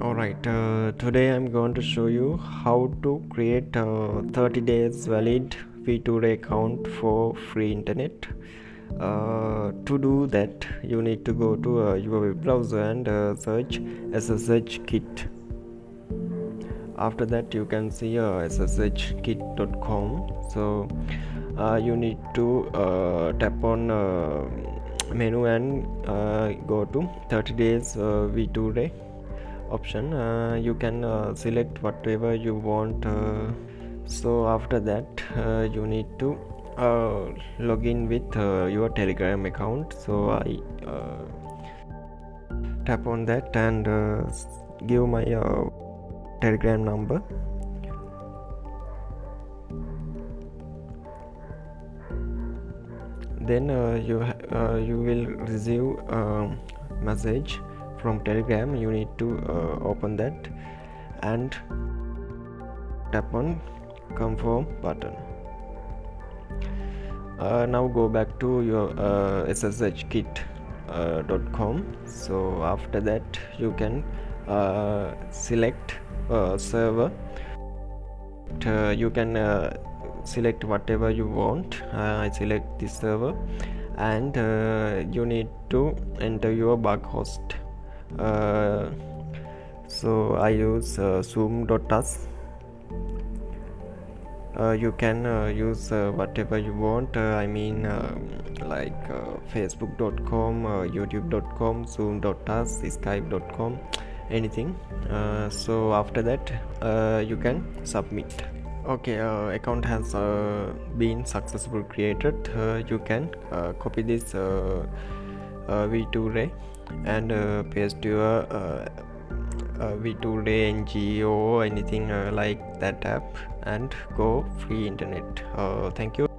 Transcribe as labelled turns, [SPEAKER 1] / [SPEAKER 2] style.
[SPEAKER 1] alright uh, today i'm going to show you how to create a 30 days valid v2ray account for free internet. Uh, to do that you need to go to uh, your web browser and uh, search ssh kit. After that you can see uh, sshkit.com so you need to uh, tap on uh, menu and go to 30 days uh, v2ray option. Uh, you can uh, select whatever you want uh, so after that you need to log in with your telegram account. So i tap on that and give my telegram number. Then uh, you uh, you will receive a message from telegram. You need to uh, open that and tap on confirm button. Uh, now go back to your uh, sshkit.com uh, so after that you can uh, select uh, server. Uh, you can select whatever you want. I select this server and you need to enter your bug host so I use uh, zoom.us uh, you can uh, use uh, whatever you want. Uh, I mean um, like uh, facebook.com uh, youtube.com zoom.us skype.com anything. Uh, so after that uh, you can submit. Okay uh, account has uh, been successfully created. Uh, you can uh, copy this uh, uh, v2ray and paste your uh, uh, v2rayNG or anything uh, like that app and go free internet. Uh, thank you